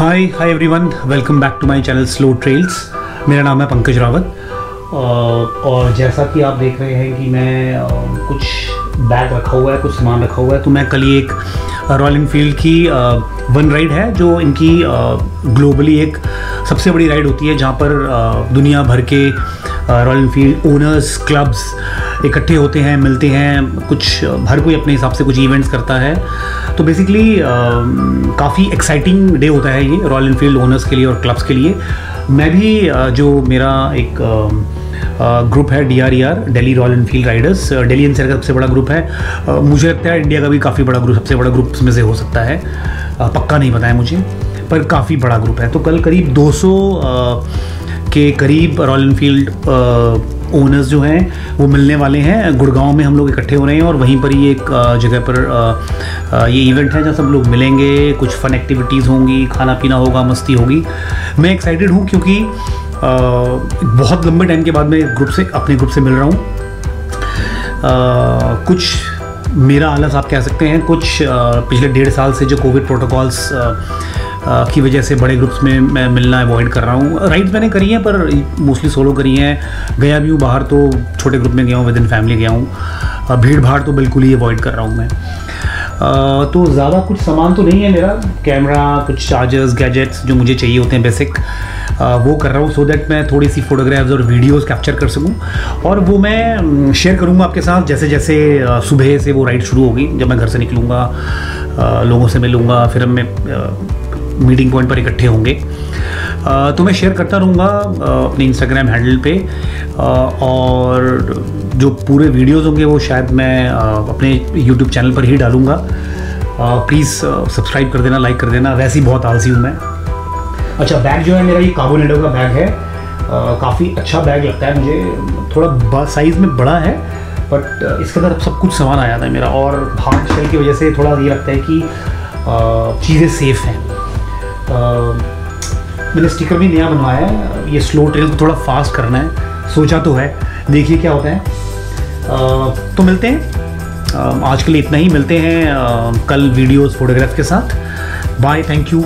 Hi hi everyone welcome back to my channel slow trails मेरा नाम है पंकज रावत। और जैसा कि आप देख रहे हैं कि मैं कुछ बैग रखा हुआ है, कुछ सामान रखा हुआ है तो मैं कल ही एक रॉयल इनफील्ड की वन राइड है, जो इनकी ग्लोबली एक सबसे बड़ी राइड होती है, जहाँ पर दुनिया भर के रॉयल इनफील्ड ओनर्स क्लब्स इकट्ठे होते हैं मिलते हैं कुछ हर कोई अपने हिसाब से कुछ इवेंट्स करता है। तो बेसिकली काफ़ी एक्साइटिंग डे होता है ये रॉयल इनफील्ड ओनर्स के लिए और क्लब्स के लिए। मैं भी जो मेरा एक ग्रुप है D R E R Delhi Royal Enfield riders Delhi NCR का सबसे बड़ा ग्रुप है। मुझे लगता है इंडिया का भी काफ़ी बड़ा ग्रुप सबसे बड़ा ग्रुप में से हो सकता है। पक्का नहीं पता है मुझे पर काफ़ी बड़ा ग्रुप है। तो कल करीब 200 अ, के करीब रॉयल इनफील्ड ओनर्स जो हैं, वो मिलने वाले हैं। गुड़गांव में हम लोग इकट्ठे हो रहे हैं और वहीं पर ही एक जगह पर ये इवेंट है जहाँ सब लोग मिलेंगे। कुछ फन एक्टिविटीज़ होंगी, खाना पीना होगा, मस्ती होगी। मैं एक्साइटेड हूँ क्योंकि बहुत लंबे टाइम के बाद मैं ग्रुप से, अपने ग्रुप से मिल रहा हूँ। कुछ मेरा आलस आप कह सकते हैं। कुछ पिछले डेढ़ साल से जो कोविड प्रोटोकॉल्स की वजह से बड़े ग्रुप्स में मैं मिलना अवॉइड कर रहा हूँ। राइड्स मैंने करी हैं, पर मोस्टली सोलो करी हैं। गया भी हूँ, बाहर तो छोटे ग्रुप में गया हूँ विद इन फैमिली गया हूँ। भीड़ भाड़ तो बिल्कुल ही अवॉइड कर रहा हूँ मैं। तो ज़्यादा कुछ सामान तो नहीं है मेरा। कैमरा कुछ चार्जर्स गैजेट्स जो मुझे चाहिए होते हैं बेसिक वो कर रहा हूँ सो दैट मैं थोड़ी सी फोटोग्राफ्स और वीडियोस कैप्चर कर सकूँ। और वो मैं शेयर करूँगा आपके साथ जैसे जैसे सुबह से वो राइड शुरू होगी, जब मैं घर से निकलूँगा लोगों से मिलूँगा, फिर मैं मीटिंग पॉइंट पर इकट्ठे होंगे। तो मैं शेयर करता रहूँगा अपने इंस्टाग्राम हैंडल पे। और जो पूरे वीडियोस होंगे वो शायद मैं अपने यूट्यूब चैनल पर ही डालूँगा। प्लीज़ सब्सक्राइब कर देना लाइक कर देना। वैसे ही बहुत आलसी हूँ मैं। अच्छा बैग जो है, मेरा ये कार्बोनेडो का बैग है। काफ़ी अच्छा बैग लगता है मुझे। थोड़ा साइज़ में बड़ा है बट इसके अंदर सब कुछ सामान आ जाता है मेरा। और हार्ड शेल की वजह से थोड़ा ये लगता है कि चीज़ें सेफ़ हैं। मैंने स्टिकर भी नया बनवाया है। ये स्लो ट्रेन को थोड़ा फास्ट करना है। सोचा तो है। देखिए क्या होता है। आ, तो मिलते हैं। आज के लिए इतना ही। मिलते हैं कल वीडियोस फोटोग्राफ के साथ। Bye thank you